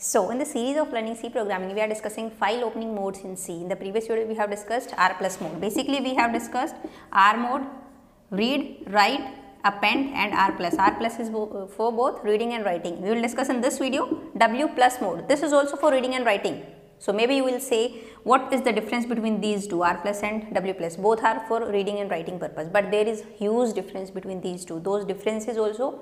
So, in the series of learning C programming, we are discussing file opening modes in C. In the previous video, we have discussed R plus mode. Basically, we have discussed R mode, read, write, append and R plus. R plus is for both reading and writing. We will discuss in this video W plus mode. This is also for reading and writing. So, maybe you will say what is the difference between these two R plus and W plus. Both are for reading and writing purpose, but there is huge difference between these two. Those differences also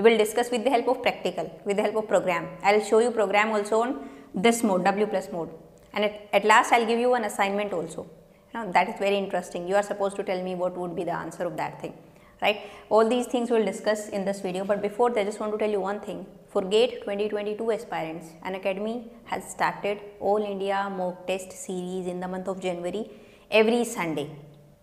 we will discuss with the help of practical, with the help of program. I will show you program also on this mode, W plus mode. And at, at last I will give you an assignment also. Now that is very interesting. You are supposed to tell me what would be the answer of that thing. Right? All these things we will discuss in this video. But before that, I just want to tell you one thing. For GATE 2022 aspirants, Unacademy has started All India mock test series in the month of January every Sunday.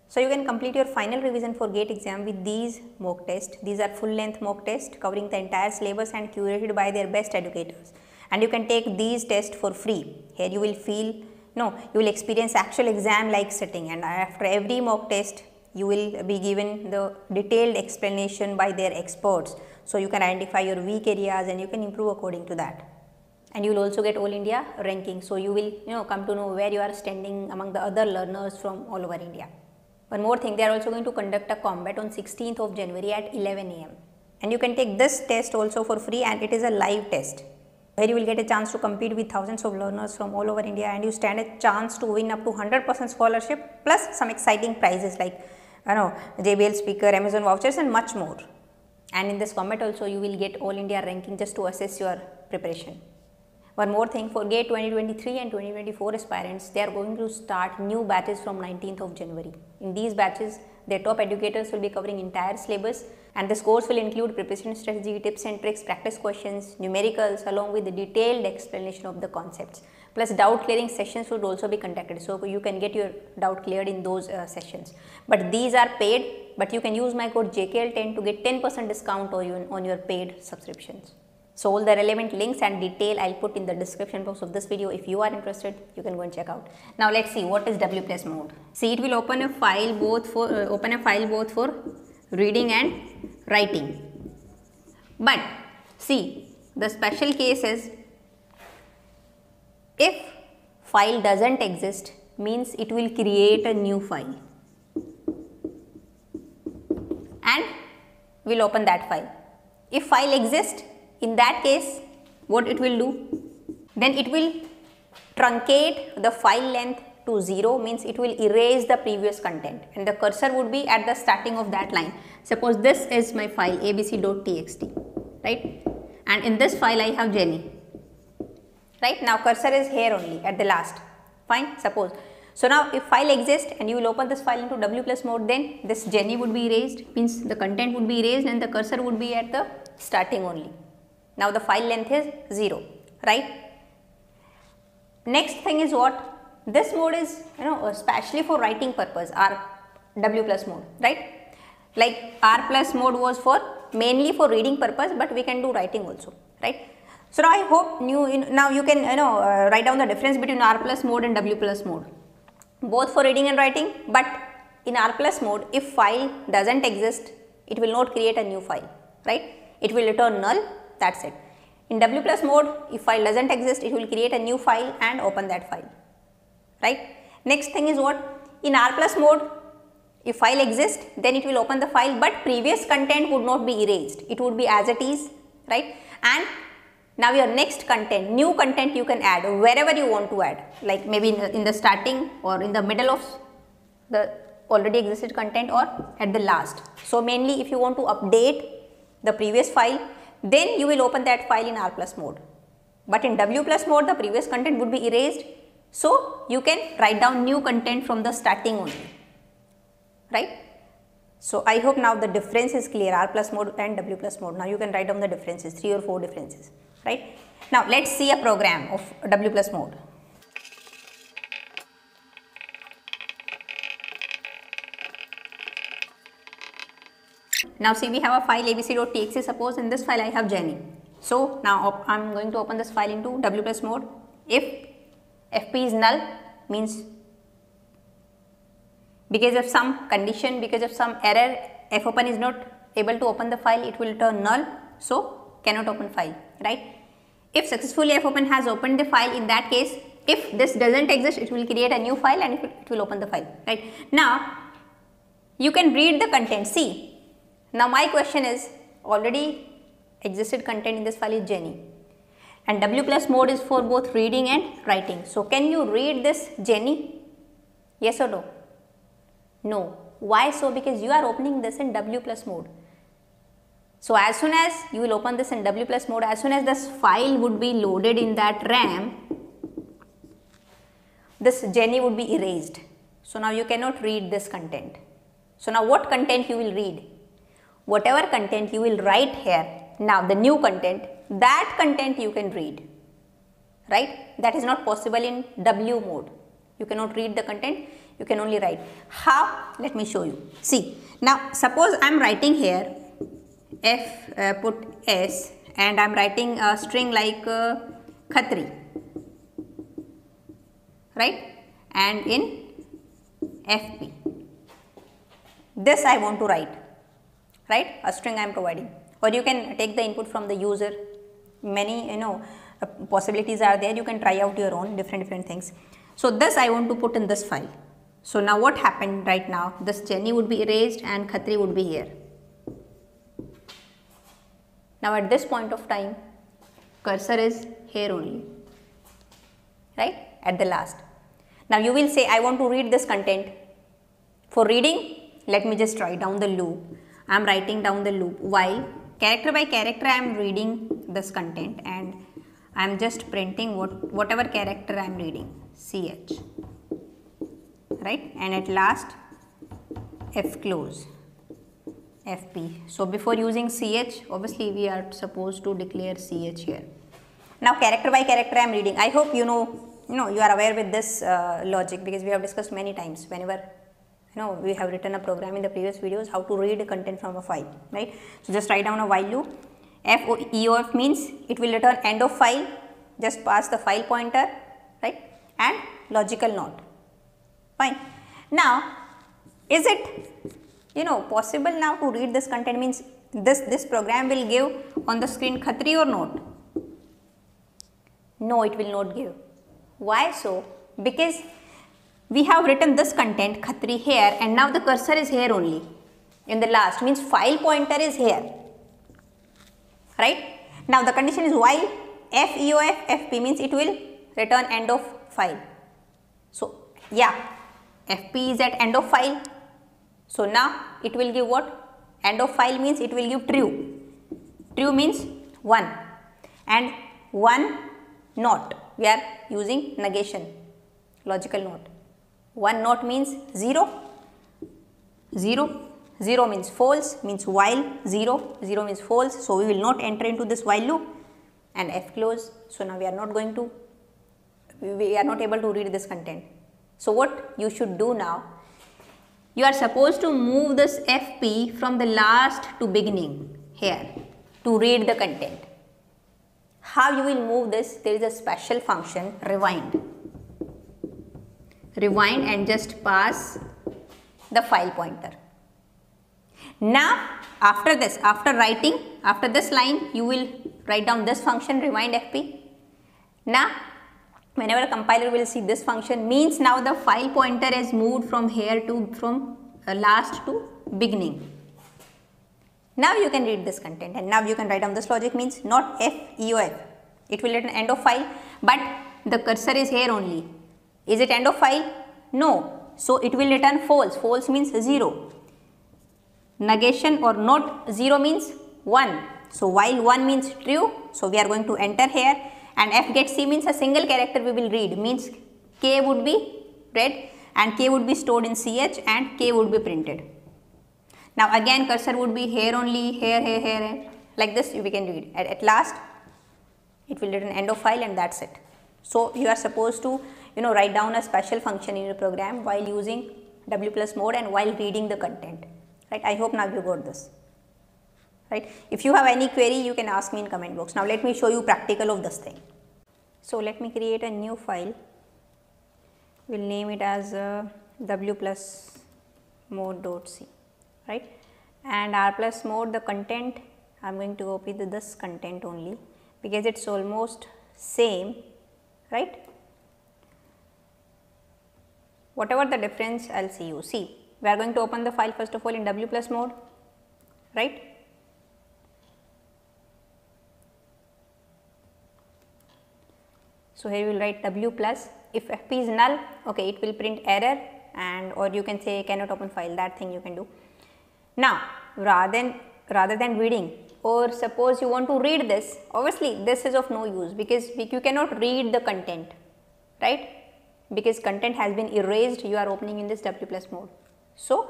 So you can complete your final revision for GATE exam with these mock tests. These are full length mock tests covering the entire syllabus and curated by their best educators. And you can take these tests for free. Here you will feel, no, you will experience actual exam like setting and after every mock test you will be given the detailed explanation by their experts. So you can identify your weak areas and you can improve according to that. And you will also get all India ranking. So you will you know come to know where you are standing among the other learners from all over India. One more thing, they are also going to conduct a combat on 16th of January at 11 am. And you can take this test also for free and it is a live test where you will get a chance to compete with thousands of learners from all over India and you stand a chance to win up to 100% scholarship plus some exciting prizes like you know JBL speaker, Amazon vouchers and much more. And in this combat also you will get all India ranking just to assess your preparation. One more thing for GATE 2023 and 2024 aspirants, they are going to start new batches from 19th of January. In these batches, their top educators will be covering entire syllabus and this course will include preparation strategy, tips and tricks, practice questions, numericals along with the detailed explanation of the concepts. Plus doubt clearing sessions would also be conducted so you can get your doubt cleared in those uh, sessions. But these are paid but you can use my code JKL10 to get 10% discount on your, on your paid subscriptions. So all the relevant links and detail I'll put in the description box of this video. If you are interested, you can go and check out. Now let's see what is W plus mode. See it will open a file both for uh, open a file both for reading and writing. But see the special case is if file doesn't exist means it will create a new file and will open that file. If file exists in that case what it will do? Then it will truncate the file length to 0 means it will erase the previous content. And the cursor would be at the starting of that line. Suppose this is my file abc.txt right? And in this file I have Jenny right? Now cursor is here only at the last. Fine suppose. So now if file exists and you will open this file into W plus mode then this Jenny would be erased means the content would be erased and the cursor would be at the starting only now the file length is 0, right. Next thing is what? This mode is, you know, especially for writing purpose, R W plus mode, right. Like R plus mode was for mainly for reading purpose, but we can do writing also, right. So now I hope you, now you can, you know, uh, write down the difference between R plus mode and W plus mode, both for reading and writing, but in R plus mode, if file doesn't exist, it will not create a new file, right. It will return null that's it. In W plus mode, if file doesn't exist, it will create a new file and open that file, right. Next thing is what? In R plus mode, if file exists, then it will open the file, but previous content would not be erased. It would be as it is, right. And now your next content, new content you can add wherever you want to add, like maybe in the, in the starting or in the middle of the already existed content or at the last. So mainly if you want to update the previous file, then you will open that file in R plus mode. But in W plus mode the previous content would be erased. So, you can write down new content from the starting only, right. So, I hope now the difference is clear R plus mode and W plus mode. Now, you can write down the differences 3 or 4 differences, right. Now, let us see a program of W plus mode. Now see we have a file abc.txt suppose in this file I have Jenny. So now I am going to open this file into W plus mode. If fp is null means because of some condition because of some error fopen is not able to open the file it will turn null so cannot open file right. If successfully fopen has opened the file in that case if this doesn't exist it will create a new file and it will open the file right. Now you can read the content see now my question is already existed content in this file is Jenny and W plus mode is for both reading and writing. So can you read this Jenny? Yes or no? No. Why so? Because you are opening this in W plus mode. So as soon as you will open this in W plus mode, as soon as this file would be loaded in that RAM, this Jenny would be erased. So now you cannot read this content. So now what content you will read? Whatever content you will write here, now the new content, that content you can read, right? That is not possible in W mode. You cannot read the content, you can only write. How? Let me show you. See, now suppose I am writing here f uh, put s and I am writing a string like uh, Khatri, right? And in FP. This I want to write, right? A string I am providing. Or you can take the input from the user. Many, you know, uh, possibilities are there. You can try out your own different, different things. So this I want to put in this file. So now what happened right now? This Jenny would be erased and Khatri would be here. Now at this point of time, cursor is here only, right? At the last. Now you will say, I want to read this content. For reading, let me just write down the loop. I am writing down the loop. While character by character I am reading this content and I am just printing what whatever character I am reading ch right? And at last f close. Fp. So before using ch obviously we are supposed to declare ch here. Now character by character I am reading. I hope you know you know you are aware with this uh, logic because we have discussed many times. Whenever know we have written a program in the previous videos how to read content from a file right. So just write down a while loop f o e o f means it will return end of file just pass the file pointer right and logical not fine. Now is it you know possible now to read this content means this this program will give on the screen Khatri or not? No it will not give. Why so? Because we have written this content Khatri here and now the cursor is here only in the last means file pointer is here right. Now the condition is while FEOF FP means it will return end of file. So yeah FP is at end of file. So now it will give what? End of file means it will give true. True means 1 and 1 not. We are using negation, logical not. 1 not means 0, 0, 0 means false means while 0, 0 means false. So, we will not enter into this while loop and f close. So, now we are not going to, we are not able to read this content. So, what you should do now? You are supposed to move this FP from the last to beginning here to read the content. How you will move this? There is a special function rewind. Rewind and just pass the file pointer. Now, after this, after writing, after this line, you will write down this function rewind FP. Now, whenever compiler will see this function means now the file pointer is moved from here to from uh, last to beginning. Now you can read this content and now you can write down this logic means not f e o f. It will return end of file but the cursor is here only. Is it end of file? No. So it will return false. False means 0. Negation or not 0 means 1. So while 1 means true, so we are going to enter here and f get c means a single character we will read means k would be read and k would be stored in ch and k would be printed. Now again cursor would be here only here here here, here. like this we can read at, at last it will return end of file and that's it. So you are supposed to you know write down a special function in your program while using W plus mode and while reading the content right. I hope now you got this right. If you have any query you can ask me in comment box. Now let me show you practical of this thing. So let me create a new file, we will name it as uh, w plus mode dot c right and r plus mode the content I am going to copy the, this content only because it's almost same right whatever the difference I'll see you. See we are going to open the file first of all in W plus mode right? So here we will write W plus. If FP is null okay it will print error and or you can say cannot open file that thing you can do. Now rather than rather than reading or suppose you want to read this obviously this is of no use because you cannot read the content right because content has been erased you are opening in this W plus mode. So,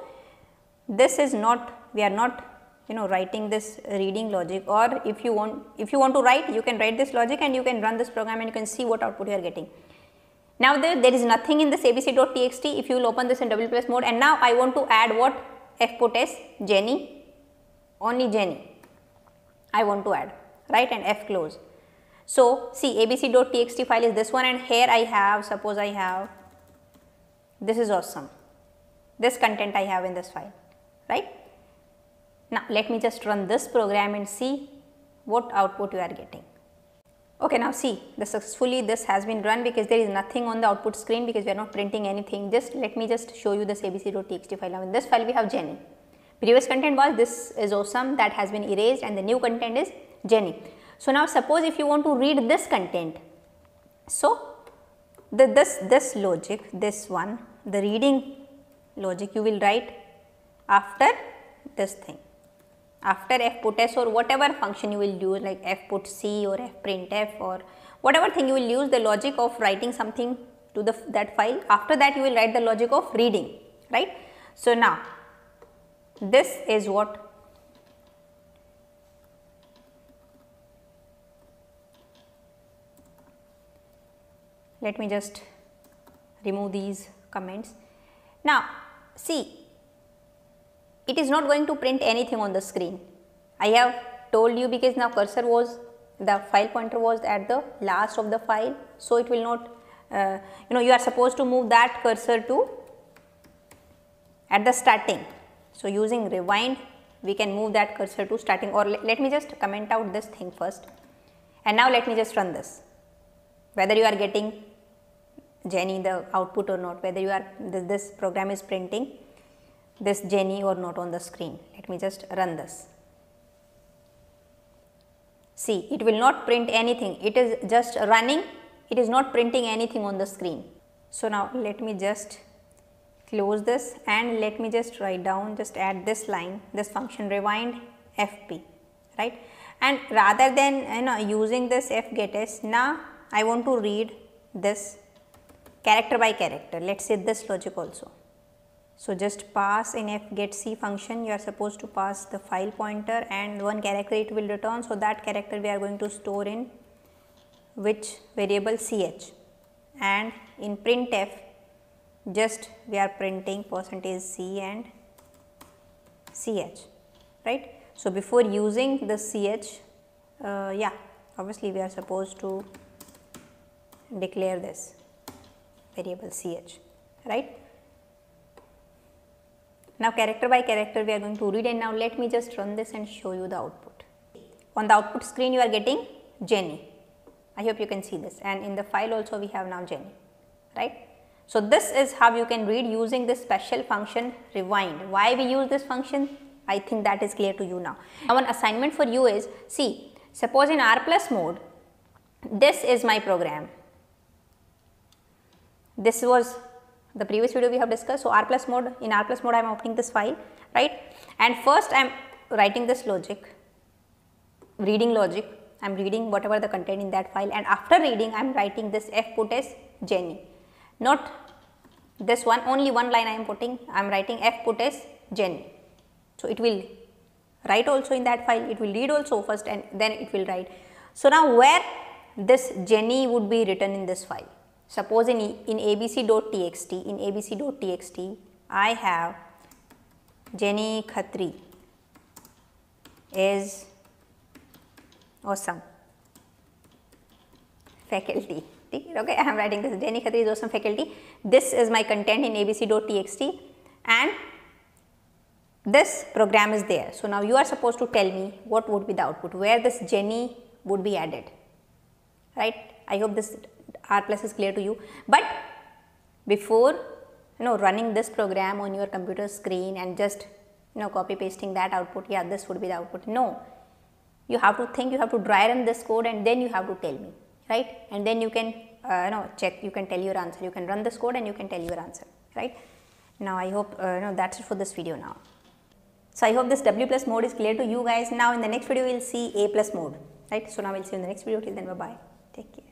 this is not we are not you know writing this reading logic or if you want if you want to write you can write this logic and you can run this program and you can see what output you are getting. Now, there, there is nothing in this abc.txt if you will open this in W plus mode and now I want to add what f put s Jenny only Jenny I want to add right and f close. So, see abc.txt file is this one and here I have suppose I have this is awesome this content I have in this file right. Now, let me just run this program and see what output you are getting. Okay, now see the successfully this has been run because there is nothing on the output screen because we are not printing anything just let me just show you this abc.txt file. Now, in this file we have Jenny previous content was this is awesome that has been erased and the new content is Jenny. So, now suppose if you want to read this content. So, the this this logic this one the reading logic you will write after this thing after f put s or whatever function you will use like f put c or f print f or whatever thing you will use the logic of writing something to the that file after that you will write the logic of reading right. So, now this is what let me just remove these comments. Now, see it is not going to print anything on the screen. I have told you because now cursor was the file pointer was at the last of the file. So, it will not uh, you know you are supposed to move that cursor to at the starting. So, using rewind we can move that cursor to starting or le let me just comment out this thing first and now let me just run this whether you are getting Jenny the output or not whether you are this, this program is printing this Jenny or not on the screen. Let me just run this. See it will not print anything it is just running it is not printing anything on the screen. So, now let me just close this and let me just write down just add this line this function rewind fp right and rather than you know using this f get s now I want to read this character by character. Let us say this logic also. So, just pass in f get c function you are supposed to pass the file pointer and one character it will return. So, that character we are going to store in which variable ch and in printf just we are printing percentage c and ch right. So, before using the ch uh, yeah obviously we are supposed to declare this variable ch right. Now, character by character we are going to read and now let me just run this and show you the output. On the output screen you are getting Jenny. I hope you can see this and in the file also we have now Jenny, right. So, this is how you can read using this special function rewind. Why we use this function? I think that is clear to you now. Now, one assignment for you is see suppose in R plus mode this is my program this was the previous video we have discussed. So, R plus mode in R plus mode I am opening this file right? And first I am writing this logic reading logic. I am reading whatever the content in that file. And after reading I am writing this f put s Jenny. Not this one only one line I am putting. I am writing f put s Jenny. So, it will write also in that file. It will read also first and then it will write. So, now where this Jenny would be written in this file Suppose in, in abc.txt, in abc.txt, I have Jenny Khatri is awesome faculty. Okay, I am writing this Jenny Khatri is awesome faculty. This is my content in abc.txt and this program is there. So, now you are supposed to tell me what would be the output, where this Jenny would be added. right i hope this r plus is clear to you. But before you know running this program on your computer screen and just you know copy pasting that output yeah this would be the output. No. You have to think you have to dry run this code and then you have to tell me right? And then you can uh, you know check you can tell your answer. You can run this code and you can tell your answer right? Now i hope uh, you know that's it for this video now. So i hope this w plus mode is clear to you guys. Now in the next video we'll see a plus mode right? So now we'll see you in the next video. Till then bye bye take care